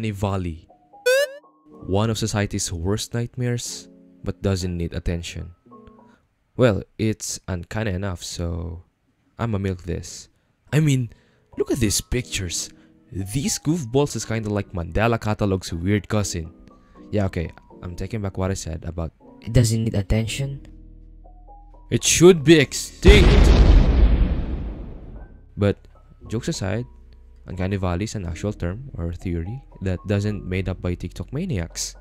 Uncanny Valley. One of society's worst nightmares, but doesn't need attention. Well, it's uncanny enough, so I'ma milk this. I mean, look at these pictures. These goofballs is kinda like Mandela Catalog's weird cousin. Yeah, okay, I'm taking back what I said about It doesn't need attention. it should be extinct. But jokes aside, Uncanny Valley is an actual term or theory that doesn't made up by TikTok maniacs.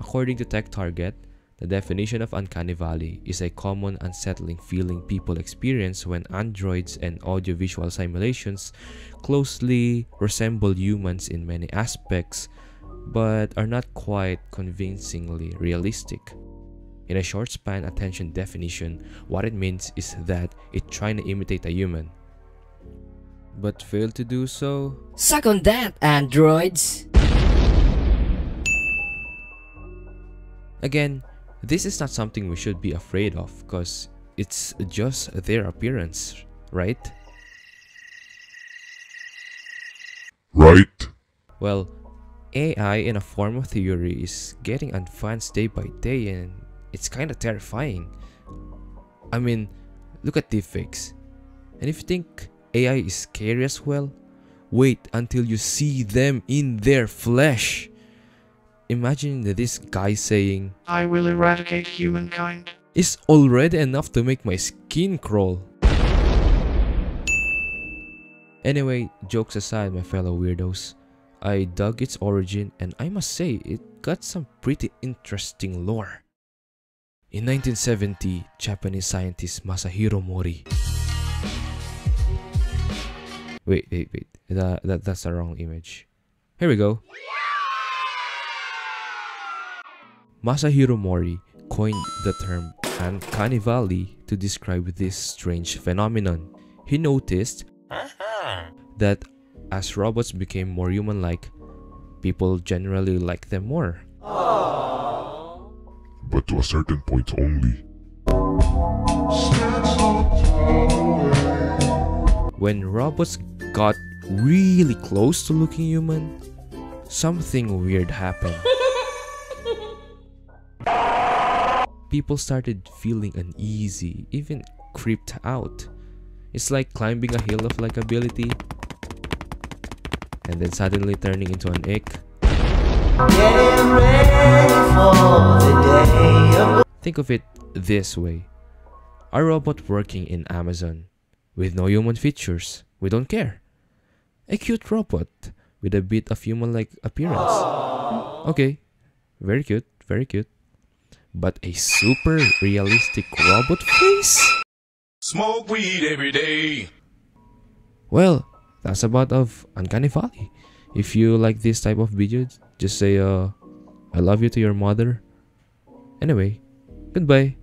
According to Tech Target, the definition of Uncanny Valley is a common unsettling feeling people experience when androids and audiovisual simulations closely resemble humans in many aspects but are not quite convincingly realistic. In a short span attention definition, what it means is that it trying to imitate a human, but failed to do so. Suck on that, androids! Again, this is not something we should be afraid of because it's just their appearance, right? Right? Well, AI in a form of theory is getting advanced day by day and it's kinda terrifying. I mean, look at deepfakes. And if you think AI is scary as well, wait until you see them in their flesh. Imagine this guy saying, I will eradicate humankind. is already enough to make my skin crawl. Anyway, jokes aside, my fellow weirdos, I dug its origin and I must say it got some pretty interesting lore. In 1970, Japanese scientist Masahiro Mori. Wait, wait, wait. That, that, that's the wrong image. Here we go. Masahiro Mori coined the term uncanny valley to describe this strange phenomenon. He noticed that as robots became more human-like, people generally liked them more. But to a certain point only. When robots got really close to looking human, something weird happened. People started feeling uneasy, even creeped out. It's like climbing a hill of likability and then suddenly turning into an ick. Think of it this way. A robot working in Amazon with no human features. We don't care. A cute robot with a bit of human-like appearance. Okay, very cute, very cute. But a super realistic robot face? Smoke weed every day. Well, that's about of Uncanny Valley. If you like this type of videos, just say uh I love you to your mother. Anyway, goodbye.